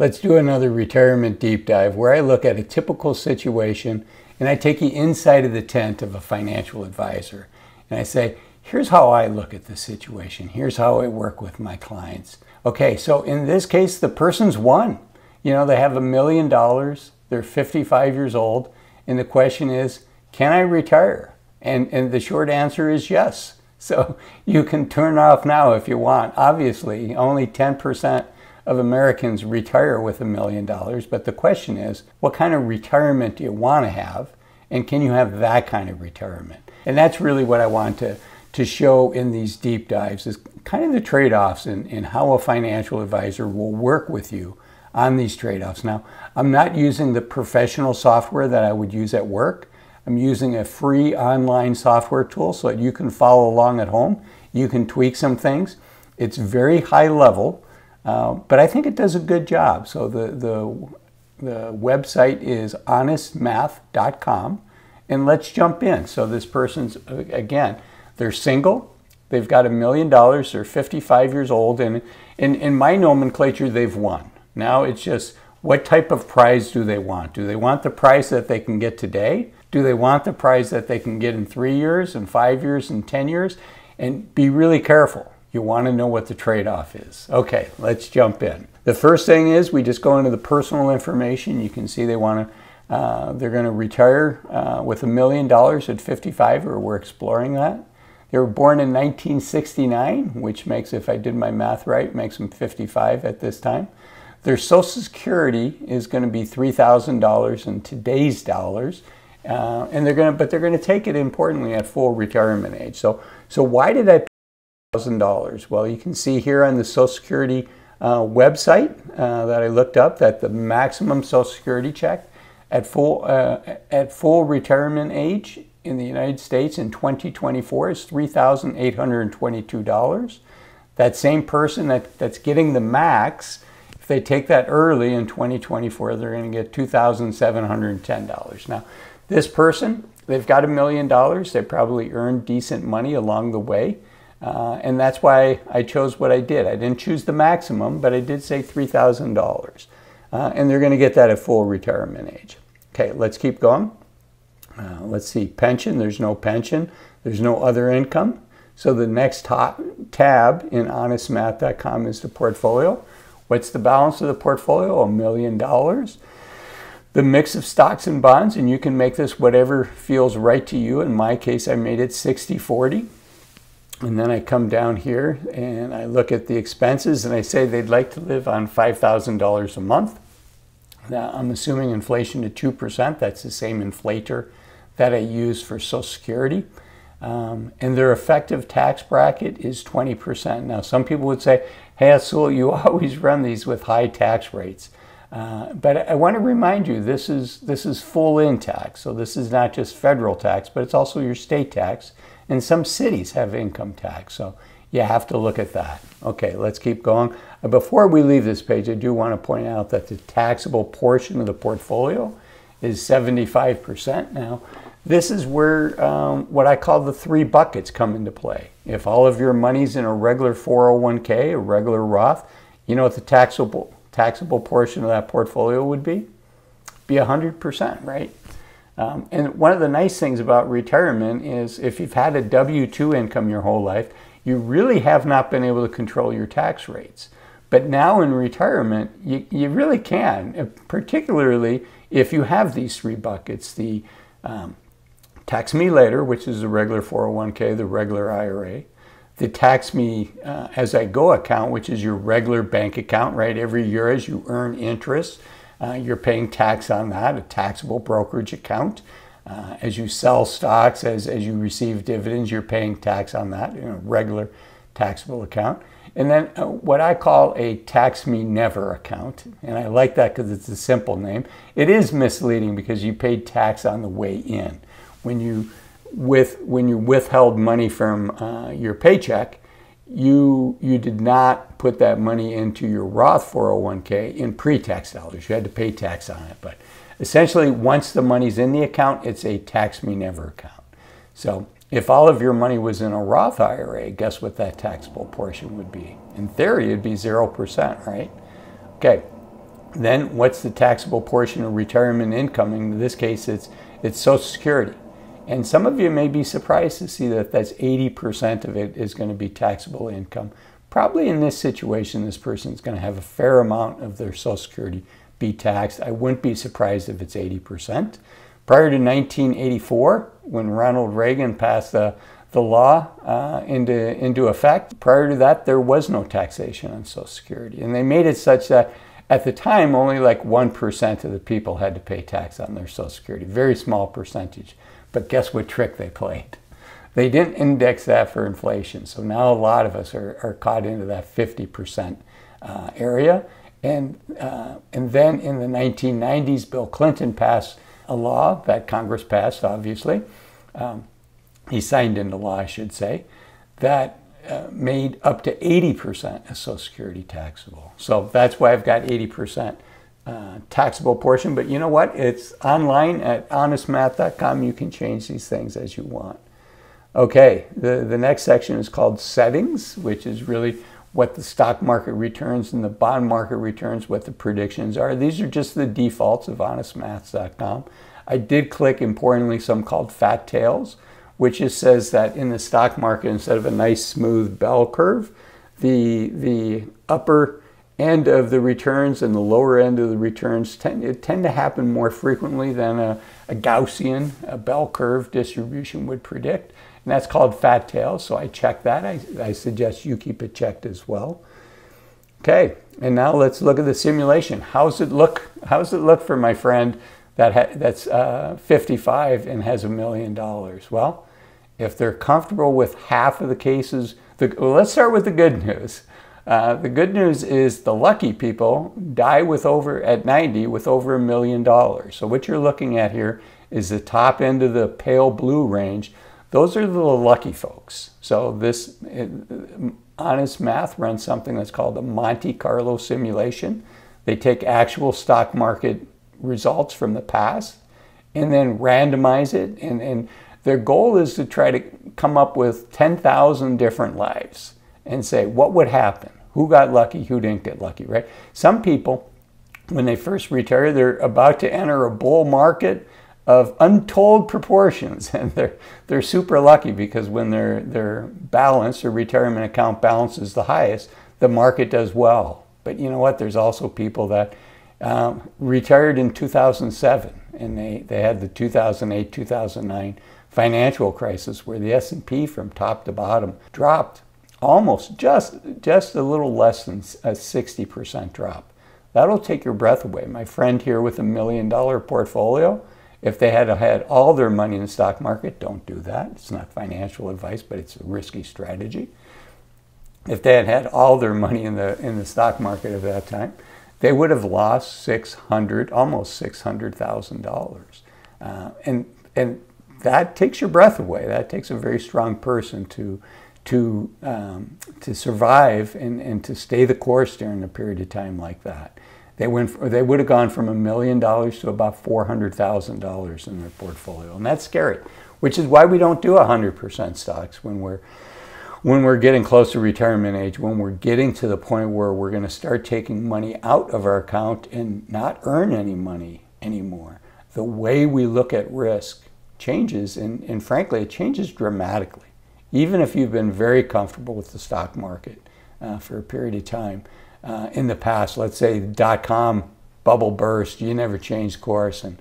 Let's do another retirement deep dive where I look at a typical situation and I take you inside of the tent of a financial advisor. And I say, here's how I look at the situation. Here's how I work with my clients. Okay, so in this case, the person's won. You know, they have a million dollars, they're 55 years old, and the question is, can I retire? And, and the short answer is yes. So you can turn off now if you want. Obviously, only 10% of Americans retire with a million dollars, but the question is, what kind of retirement do you want to have? And can you have that kind of retirement? And that's really what I want to, to show in these deep dives is kind of the trade-offs in, in how a financial advisor will work with you on these trade-offs. Now, I'm not using the professional software that I would use at work. I'm using a free online software tool so that you can follow along at home. You can tweak some things. It's very high level. Uh, but I think it does a good job. So the, the, the website is honestmath.com. And let's jump in. So this person's, again, they're single. They've got a million dollars. They're 55 years old. And in, in my nomenclature, they've won. Now it's just what type of prize do they want? Do they want the prize that they can get today? Do they want the prize that they can get in three years, and five years, and 10 years? And be really careful you want to know what the trade-off is. Okay, let's jump in. The first thing is we just go into the personal information. You can see they want to, uh, they're going to retire uh, with a million dollars at 55, or we're exploring that. They were born in 1969, which makes, if I did my math right, makes them 55 at this time. Their Social Security is going to be $3,000 in today's dollars, uh, and they're going to, but they're going to take it importantly at full retirement age. So, so why did I $1,000. Well, you can see here on the Social Security uh, website uh, that I looked up that the maximum Social Security check at full, uh, at full retirement age in the United States in 2024 is $3,822. That same person that, that's getting the max, if they take that early in 2024, they're going to get $2,710. Now, this person, they've got a million dollars. They probably earned decent money along the way. Uh, and that's why I chose what I did. I didn't choose the maximum, but I did say $3,000. Uh, and they're going to get that at full retirement age. Okay, let's keep going. Uh, let's see, pension, there's no pension. There's no other income. So the next tab in honestmath.com is the portfolio. What's the balance of the portfolio? A million dollars. The mix of stocks and bonds, and you can make this whatever feels right to you. In my case, I made it 60-40. And then I come down here and I look at the expenses and I say they'd like to live on $5,000 a month. Now, I'm assuming inflation to 2%. That's the same inflator that I use for Social Security. Um, and their effective tax bracket is 20%. Now, some people would say, hey, Azul, you always run these with high tax rates. Uh, but I want to remind you, this is, this is full in tax. So this is not just federal tax, but it's also your state tax. And some cities have income tax, so you have to look at that. Okay, let's keep going. Uh, before we leave this page, I do want to point out that the taxable portion of the portfolio is 75% now. This is where um, what I call the three buckets come into play. If all of your money's in a regular 401k, a regular Roth, you know what the taxable taxable portion of that portfolio would be? Be 100%, right? Um, and one of the nice things about retirement is if you've had a W 2 income your whole life, you really have not been able to control your tax rates. But now in retirement, you, you really can, uh, particularly if you have these three buckets the um, tax me later, which is the regular 401k, the regular IRA, the tax me uh, as I go account, which is your regular bank account, right? Every year as you earn interest, uh, you're paying tax on that, a taxable brokerage account. Uh, as you sell stocks, as, as you receive dividends, you're paying tax on that, know, regular taxable account. And then uh, what I call a tax me never account. And I like that because it's a simple name. It is misleading because you paid tax on the way in. When you, with, when you withheld money from uh, your paycheck, you you did not put that money into your Roth 401k in pre-tax dollars. You had to pay tax on it, but essentially once the money's in the account, it's a tax me never account. So if all of your money was in a Roth IRA, guess what that taxable portion would be? In theory, it'd be 0%, right? Okay, Then what's the taxable portion of retirement income? In this case, it's, it's Social Security. And some of you may be surprised to see that that's 80% of it is going to be taxable income. Probably in this situation, this person is going to have a fair amount of their Social Security be taxed. I wouldn't be surprised if it's 80%. Prior to 1984, when Ronald Reagan passed the, the law uh, into, into effect, prior to that, there was no taxation on Social Security. And they made it such that at the time, only like 1% of the people had to pay tax on their Social Security, very small percentage. But guess what trick they played? They didn't index that for inflation. So now a lot of us are, are caught into that 50% uh, area. And, uh, and then in the 1990s, Bill Clinton passed a law that Congress passed, obviously. Um, he signed into law, I should say, that uh, made up to 80% of Social Security taxable. So that's why I've got 80% uh, taxable portion. But you know what? It's online at honestmath.com. You can change these things as you want. Okay, the, the next section is called settings, which is really what the stock market returns and the bond market returns, what the predictions are. These are just the defaults of honestmath.com. I did click, importantly, some called fat tails, which just says that in the stock market, instead of a nice smooth bell curve, the, the upper end of the returns and the lower end of the returns tend, tend to happen more frequently than a, a Gaussian, a bell curve distribution would predict. And that's called fat tails. So I check that. I, I suggest you keep it checked as well. Okay, and now let's look at the simulation. How's it look? How's it look for my friend that that's uh, 55 and has a million dollars? Well, if they're comfortable with half of the cases, the, well, let's start with the good news. Uh, the good news is the lucky people die with over at 90 with over a million dollars. So what you're looking at here is the top end of the pale blue range. Those are the lucky folks. So this it, honest math runs something that's called a Monte Carlo simulation. They take actual stock market results from the past and then randomize it. And, and their goal is to try to come up with 10,000 different lives and say, what would happen? Who got lucky? Who didn't get lucky, right? Some people, when they first retire, they're about to enter a bull market of untold proportions and they're they're super lucky because when their their balance or retirement account balance is the highest the market does well but you know what there's also people that um, retired in 2007 and they they had the 2008 2009 financial crisis where the S&P from top to bottom dropped almost just just a little less than a 60% drop that'll take your breath away my friend here with a million dollar portfolio if they had had all their money in the stock market, don't do that. It's not financial advice, but it's a risky strategy. If they had had all their money in the in the stock market at that time, they would have lost six hundred, almost six hundred thousand uh, dollars, and and that takes your breath away. That takes a very strong person to to um, to survive and, and to stay the course during a period of time like that. They went. They would have gone from a million dollars to about four hundred thousand dollars in their portfolio, and that's scary. Which is why we don't do hundred percent stocks when we're when we're getting close to retirement age. When we're getting to the point where we're going to start taking money out of our account and not earn any money anymore. The way we look at risk changes, and, and frankly, it changes dramatically. Even if you've been very comfortable with the stock market uh, for a period of time uh, in the past. Let's say dot com bubble burst, you never changed course, and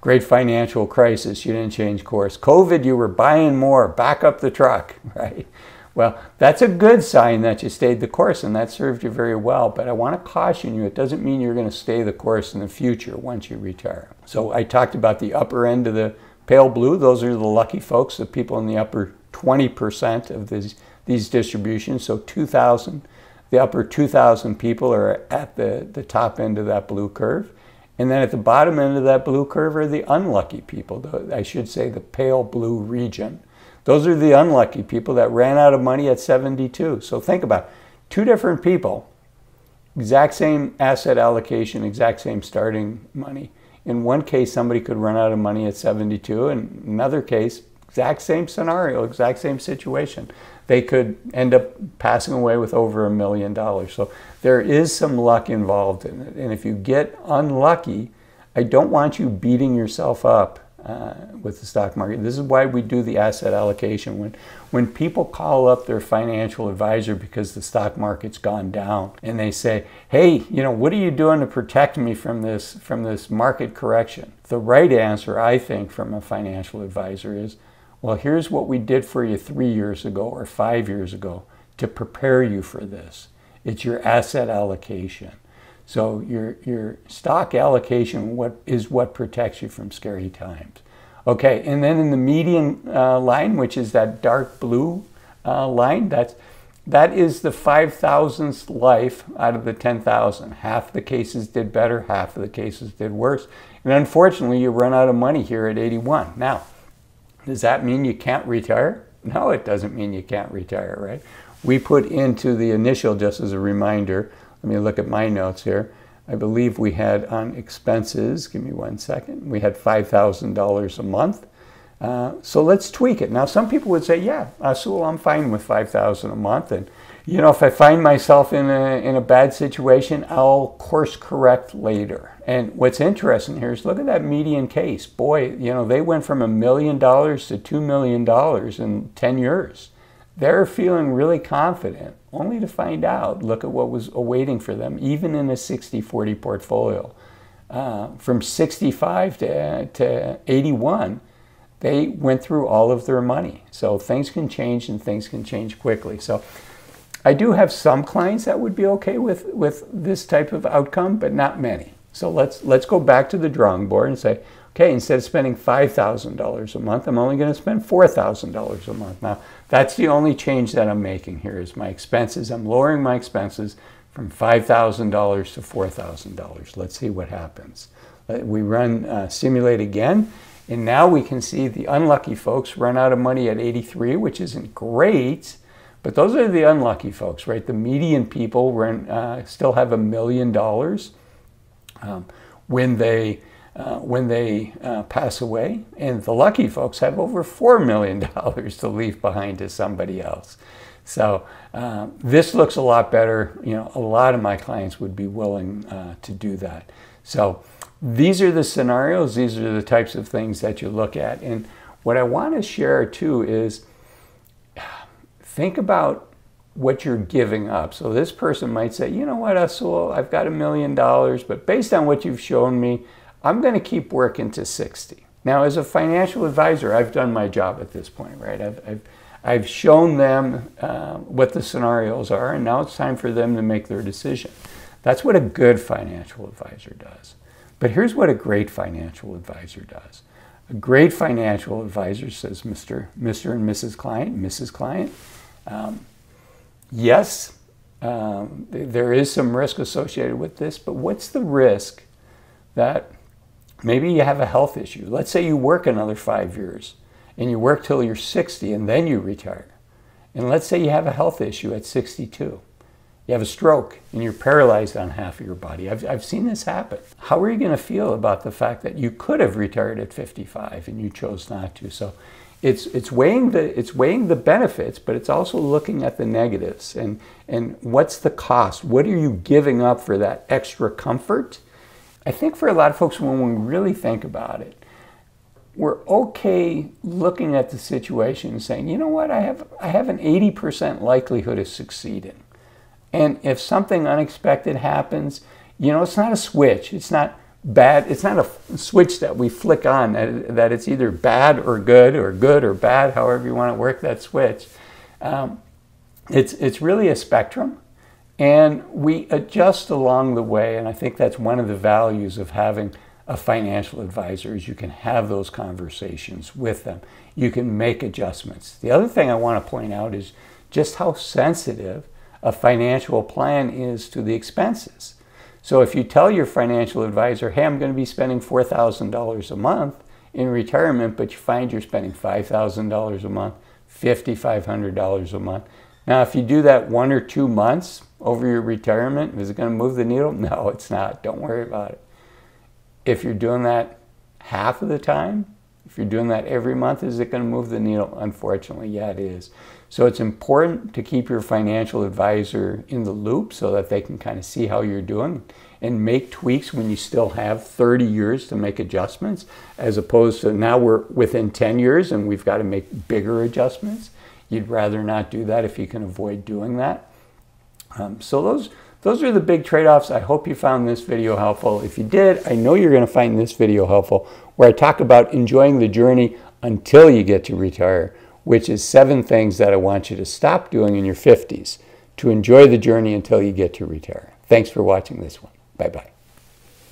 great financial crisis, you didn't change course. COVID, you were buying more, back up the truck, right? Well, that's a good sign that you stayed the course and that served you very well. But I want to caution you, it doesn't mean you're going to stay the course in the future once you retire. So I talked about the upper end of the pale blue. Those are the lucky folks, the people in the upper 20% of these, these distributions. So 2,000 the upper 2,000 people are at the, the top end of that blue curve. And then at the bottom end of that blue curve are the unlucky people, the, I should say the pale blue region. Those are the unlucky people that ran out of money at 72. So think about it. two different people, exact same asset allocation, exact same starting money. In one case, somebody could run out of money at 72. In another case, exact same scenario, exact same situation. They could end up passing away with over a million dollars. So there is some luck involved in it. And if you get unlucky, I don't want you beating yourself up uh, with the stock market. This is why we do the asset allocation. When, when people call up their financial advisor because the stock market's gone down and they say, hey, you know, what are you doing to protect me from this, from this market correction? The right answer, I think, from a financial advisor is, well, here's what we did for you three years ago or five years ago to prepare you for this. It's your asset allocation. So your, your stock allocation what, is what protects you from scary times. Okay, and then in the median uh, line, which is that dark blue uh, line, that's, that is the 5,000th life out of the 10,000. Half the cases did better, half of the cases did worse. And unfortunately, you run out of money here at 81. Now, does that mean you can't retire? No, it doesn't mean you can't retire, right? We put into the initial, just as a reminder, let me look at my notes here. I believe we had on expenses, give me one second, we had $5,000 a month. Uh, so let's tweak it. Now, some people would say, yeah, Azul, I'm fine with 5000 a month. And, you know, if I find myself in a, in a bad situation, I'll course correct later. And what's interesting here is look at that median case. Boy, you know, they went from a million dollars to $2 million in 10 years. They're feeling really confident only to find out, look at what was awaiting for them, even in a 60 40 portfolio. Uh, from 65 to, to 81, they went through all of their money. So things can change and things can change quickly. So I do have some clients that would be okay with, with this type of outcome, but not many. So let's, let's go back to the drawing board and say, okay, instead of spending $5,000 a month, I'm only going to spend $4,000 a month. Now, that's the only change that I'm making here is my expenses. I'm lowering my expenses from $5,000 to $4,000. Let's see what happens. We run uh, simulate again, and now we can see the unlucky folks run out of money at 83, which isn't great, but those are the unlucky folks, right? The median people run, uh, still have a million dollars um, when they uh, when they uh, pass away. And the lucky folks have over $4 million to leave behind to somebody else. So uh, this looks a lot better. You know, a lot of my clients would be willing uh, to do that. So these are the scenarios. These are the types of things that you look at. And what I want to share too is think about what you're giving up. So this person might say, you know what, Azul, I've got a million dollars, but based on what you've shown me, I'm going to keep working to 60. Now, as a financial advisor, I've done my job at this point, right? I've, I've, I've shown them uh, what the scenarios are, and now it's time for them to make their decision. That's what a good financial advisor does. But here's what a great financial advisor does. A great financial advisor says, Mr. Mr. and Mrs. Client, Mrs. Client, um, yes, um, there is some risk associated with this, but what's the risk that Maybe you have a health issue. Let's say you work another five years and you work till you're 60 and then you retire. And let's say you have a health issue at 62. You have a stroke and you're paralyzed on half of your body. I've, I've seen this happen. How are you going to feel about the fact that you could have retired at 55 and you chose not to? So it's, it's, weighing, the, it's weighing the benefits, but it's also looking at the negatives and, and what's the cost? What are you giving up for that extra comfort? I think for a lot of folks, when we really think about it, we're okay looking at the situation and saying, you know what, I have, I have an 80% likelihood of succeeding. And if something unexpected happens, you know, it's not a switch. It's not bad. It's not a switch that we flick on, that, that it's either bad or good or good or bad, however you want to work that switch. Um, it's, it's really a spectrum. And we adjust along the way, and I think that's one of the values of having a financial advisor is you can have those conversations with them. You can make adjustments. The other thing I want to point out is just how sensitive a financial plan is to the expenses. So if you tell your financial advisor, hey, I'm going to be spending $4,000 a month in retirement, but you find you're spending $5,000 a month, $5,500 a month. Now, if you do that one or two months, over your retirement? Is it going to move the needle? No, it's not. Don't worry about it. If you're doing that half of the time, You're doing that every month, is it going to move the needle? Unfortunately, yeah, it is. So it's important to keep your financial advisor in the loop so that they can kind of see how you're doing and make tweaks when you still have 30 years to make adjustments, as opposed to now we're within 10 years and we've got to make bigger adjustments. You'd rather not do that if you can avoid doing that. Um, so those those are the big trade-offs. I hope you found this video helpful. If you did, I know you're going to find this video helpful where I talk about enjoying the journey until you get to retire, which is seven things that I want you to stop doing in your 50s to enjoy the journey until you get to retire. Thanks for watching this one. Bye-bye.